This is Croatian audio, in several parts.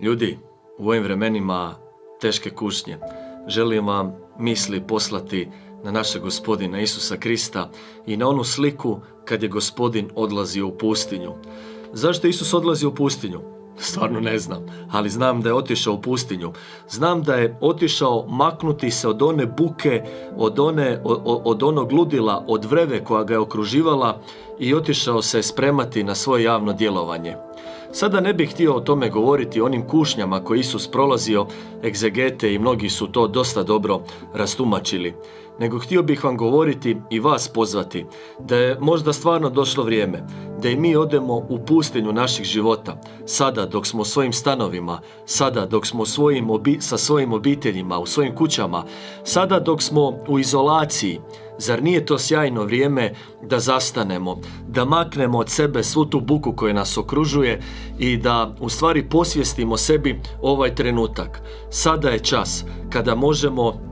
Ljudi, u ovim vremenima teške kušnje, želim vam misli poslati na našeg gospodina Isusa Krista i na onu sliku kad je gospodin odlazio u pustinju. Zašto Isus odlazio u pustinju? Stvarno ne znam, ali znam da je otišao u pustinju. Znam da je otišao maknuti se od one buke, od, one, od onog ludila, od vreve koja ga je okruživala i otišao se spremati na svoje javno djelovanje. Sada ne bih htio o tome govoriti onim kušnjama koje Isus prolazio, egzegete i mnogi su to dosta dobro rastumačili. Nego htio bih vam govoriti i vas pozvati da je možda stvarno došlo vrijeme da i mi odemo u pustinju naših života, sada dok smo u svojim stanovima, sada dok smo svojim sa svojim obiteljima, u svojim kućama, sada dok smo u izolaciji, Zar nije to sjajno vrijeme da zastanemo, da maknemo od sebe svu tu buku koja nas okružuje i da u stvari posvijestimo sebi ovaj trenutak. Sada je čas kada možemo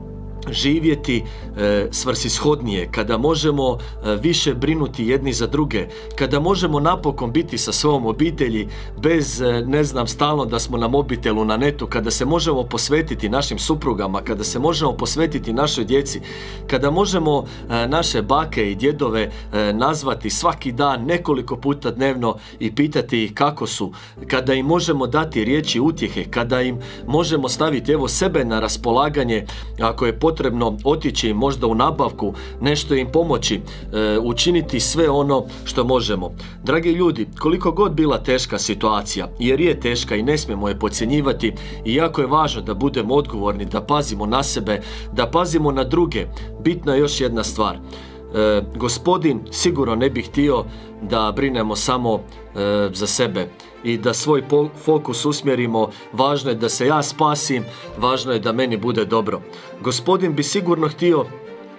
živjeti e, svrsishodnije, kada možemo e, više brinuti jedni za druge, kada možemo napokon biti sa svojom obitelji bez, e, ne znam, stalno da smo na mobitelu, na netu, kada se možemo posvetiti našim suprugama, kada se možemo posvetiti našoj djeci, kada možemo e, naše bake i djedove nazvati svaki dan nekoliko puta dnevno i pitati ih kako su, kada im možemo dati riječi utjehe, kada im možemo staviti evo sebe na raspolaganje ako je potrebno potrebno otići možda u nabavku, nešto im pomoći, e, učiniti sve ono što možemo. Dragi ljudi, koliko god bila teška situacija, jer je teška i ne smijemo je podcjenjivati i jako je važno da budemo odgovorni, da pazimo na sebe, da pazimo na druge, bitna je još jedna stvar. E, gospodin sigurno ne bi htio da brinemo samo e, za sebe i da svoj fokus usmjerimo. Važno je da se ja spasim, važno je da meni bude dobro. Gospodin bi sigurno htio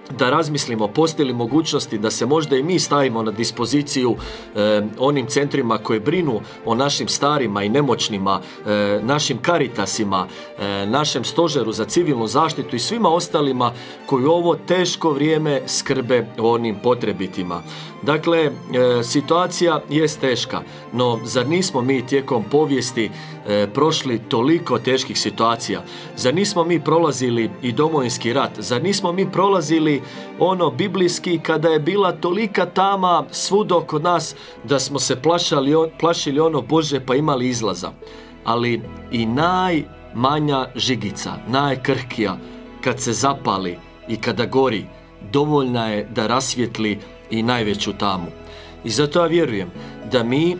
da razmislimo postoji mogućnosti da se možda i mi stavimo na dispoziciju e, onim centrima koji brinu o našim starima i nemoćnima, e, našim karitasima, e, našem stožeru za civilnu zaštitu i svima ostalima koji ovo teško vrijeme skrbe o onim potrebitima. Dakle, situacija jest teška, no zar nismo mi tijekom povijesti prošli toliko teških situacija? Zar nismo mi prolazili i domovinski rat? Zar nismo mi prolazili ono biblijski kada je bila tolika tama svudo kod nas da smo se plašali, plašili ono Bože pa imali izlaza? Ali i najmanja žigica, najkrhkija, kad se zapali i kada gori, dovoljna je da rasvjetli i najveću tamu. I zato ja vjerujem da mi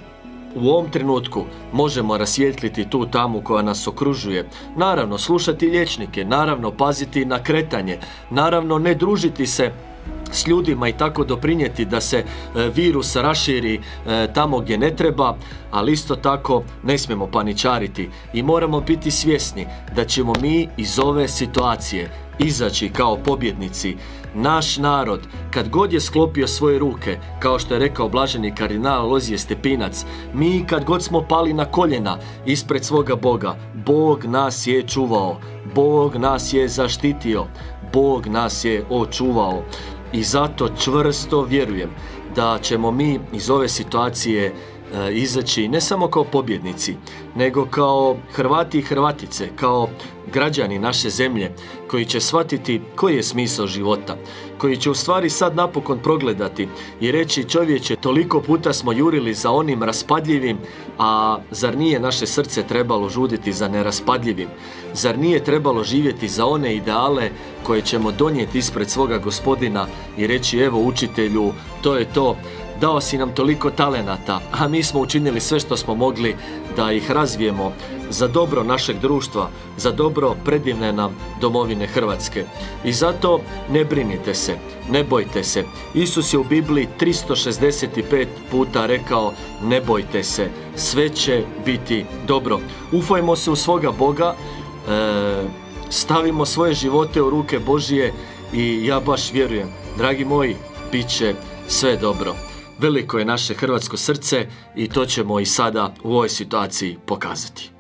u ovom trenutku možemo rasvijetliti tu tamu koja nas okružuje. Naravno, slušati liječnike, naravno, paziti na kretanje, naravno, ne družiti se s ljudima i tako doprinijeti da se e, virus raširi e, tamo gdje ne treba, ali isto tako ne smijemo paničariti i moramo biti svjesni da ćemo mi iz ove situacije izaći kao pobjednici. Naš narod, kad god je sklopio svoje ruke, kao što je rekao blaženi kardinal Lozije Stepinac, mi kad god smo pali na koljena ispred svoga Boga, Bog nas je čuvao, Bog nas je zaštitio, Bog nas je očuvao. I zato čvrsto vjerujem da ćemo mi iz ove situacije izaći ne samo kao pobjednici, nego kao Hrvati i Hrvatice, kao građani naše zemlje koji će shvatiti koji je smisao života, koji će u stvari sad napokon progledati i reći čovječe toliko puta smo jurili za onim raspadljivim, a zar nije naše srce trebalo žuditi za neraspadljivim? Zar nije trebalo živjeti za one ideale koje ćemo donijeti ispred svoga gospodina i reći evo učitelju, to je to, dao si nam toliko talenata, a mi smo učinili sve što smo mogli da ih razvijemo za dobro našeg društva, za dobro predivne nam domovine Hrvatske. I zato ne brinite se, ne bojte se. Isus je u Bibliji 365 puta rekao ne bojte se, sve će biti dobro. Ufajmo se u svoga Boga, e, stavimo svoje živote u ruke Božije i ja baš vjerujem, dragi moji, bit će sve dobro. Veliko je naše hrvatsko srce i to ćemo i sada u ovoj situaciji pokazati.